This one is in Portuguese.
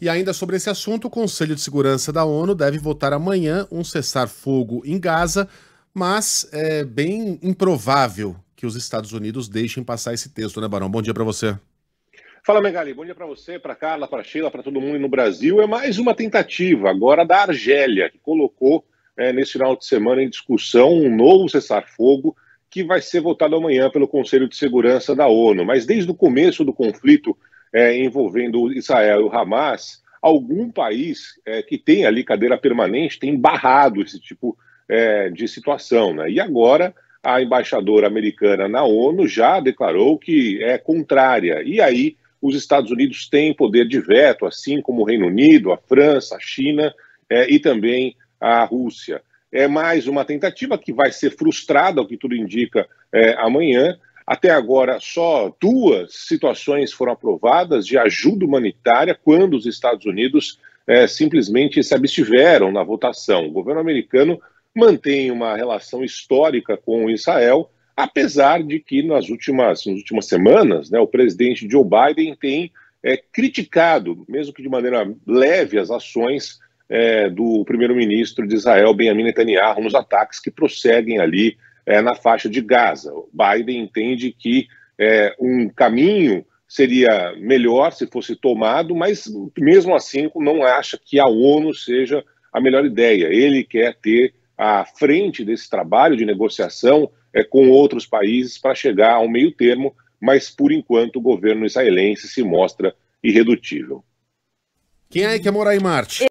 E ainda sobre esse assunto, o Conselho de Segurança da ONU deve votar amanhã um cessar-fogo em Gaza, mas é bem improvável que os Estados Unidos deixem passar esse texto, né, Barão? Bom dia para você. Fala, Megali. Bom dia para você, para Carla, para Sheila, para todo mundo no Brasil. É mais uma tentativa agora da Argélia, que colocou é, nesse final de semana em discussão um novo cessar-fogo que vai ser votado amanhã pelo Conselho de Segurança da ONU. Mas desde o começo do conflito é, envolvendo Israel e o Hamas, algum país é, que tem ali cadeira permanente tem barrado esse tipo é, de situação. Né? E agora a embaixadora americana na ONU já declarou que é contrária. E aí os Estados Unidos têm poder de veto, assim como o Reino Unido, a França, a China é, e também a Rússia. É mais uma tentativa que vai ser frustrada, o que tudo indica, é, amanhã, até agora, só duas situações foram aprovadas de ajuda humanitária quando os Estados Unidos é, simplesmente se abstiveram na votação. O governo americano mantém uma relação histórica com Israel, apesar de que nas últimas, nas últimas semanas né, o presidente Joe Biden tem é, criticado, mesmo que de maneira leve, as ações é, do primeiro-ministro de Israel, Benjamin Netanyahu, nos ataques que prosseguem ali é, na faixa de Gaza. O Biden entende que é, um caminho seria melhor se fosse tomado, mas mesmo assim não acha que a ONU seja a melhor ideia. Ele quer ter à frente desse trabalho de negociação é, com outros países para chegar ao meio termo, mas por enquanto o governo israelense se mostra irredutível. Quem é que quer morar em Marte?